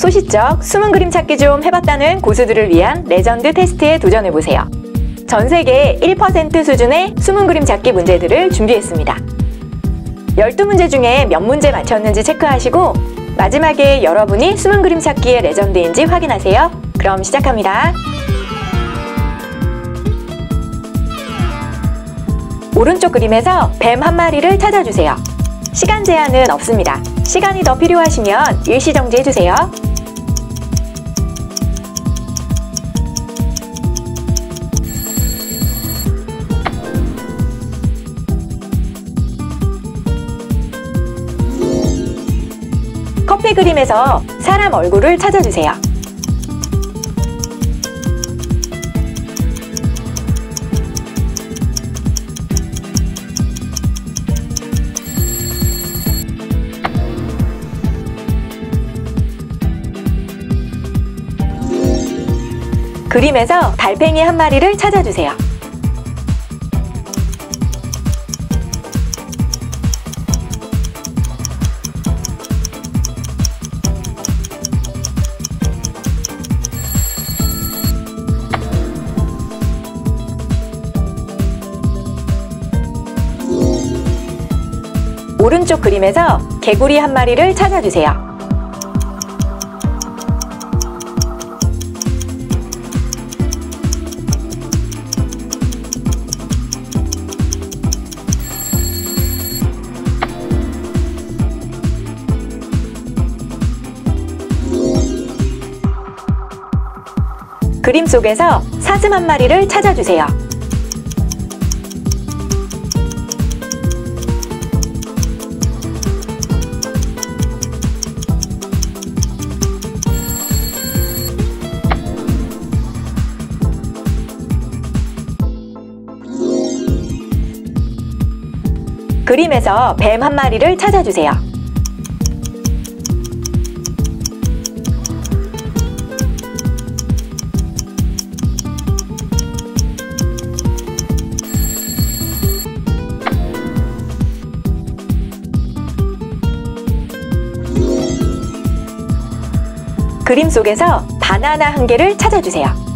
소시적 숨은 그림 찾기 좀 해봤다는 고수들을 위한 레전드 테스트에 도전해보세요. 전 세계 1% 수준의 숨은 그림 찾기 문제들을 준비했습니다. 12문제 중에 몇 문제 맞췄는지 체크하시고 마지막에 여러분이 숨은 그림 찾기의 legend인지 확인하세요. 그럼 시작합니다. 오른쪽 그림에서 뱀 한 마리를 찾아주세요. 시간 제한은 없습니다. 시간이 더 필요하시면 일시정지 해주세요. 커피 그림에서 사람 얼굴을 찾아주세요. 그림에서 달팽이 한 마리를 찾아주세요. 오른쪽 그림에서 개구리 한 마리를 찾아주세요. 그림 속에서 사슴 한 마리를 찾아주세요. 그림에서 뱀 한 마리를 찾아주세요. 그림 속에서 바나나 한 개를 찾아주세요.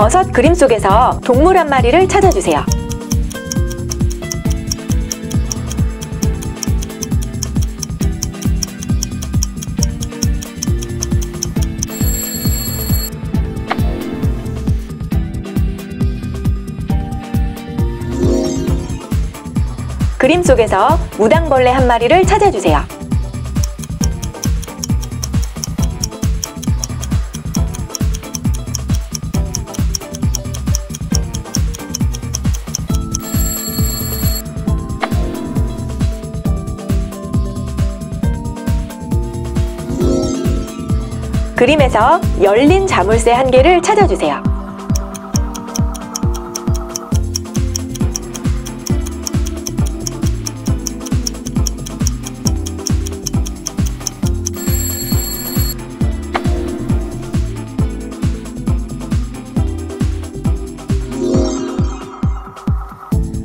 버섯 그림 속에서 동물 한 마리를 찾아주세요. 그림 속에서 무당벌레 한 마리를 찾아주세요. 그림에서 열린 자물쇠 한 개를 찾아주세요.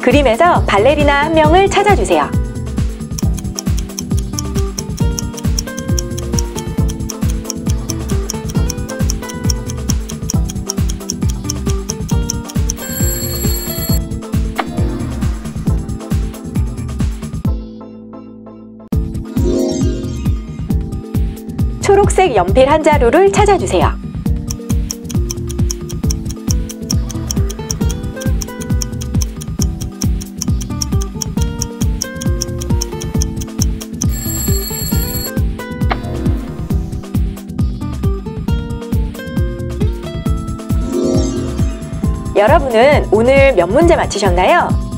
그림에서 발레리나 한 명을 찾아주세요. 초록색 연필 한 자루를 찾아주세요. 여러분은 오늘 몇 문제 맞히셨나요?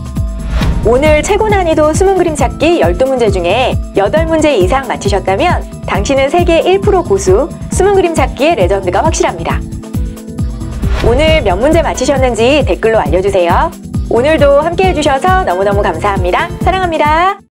오늘 최고 난이도 숨은 그림 찾기 12문제 중에 8문제 이상 맞히셨다면 당신은 세계 1% 고수 숨은 그림 찾기의 레전드가 확실합니다. 오늘 몇 문제 맞히셨는지 댓글로 알려주세요. 오늘도 함께 해주셔서 너무너무 감사합니다. 사랑합니다.